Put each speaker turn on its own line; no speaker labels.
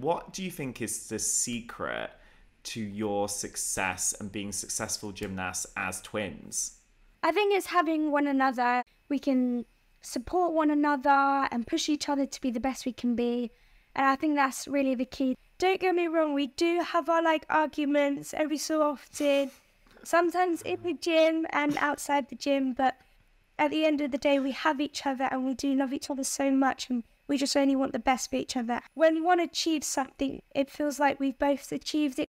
What do you think is the secret to your success and being successful gymnasts as twins?
I think it's having one another. We can support one another and push each other to be the best we can be. And I think that's really the key. Don't get me wrong, we do have our like arguments every so often, sometimes in the gym and outside the gym, but at the end of the day, we have each other and we do love each other so much and we just only want the best for each other. When we want to achieve something, it feels like we've both achieved it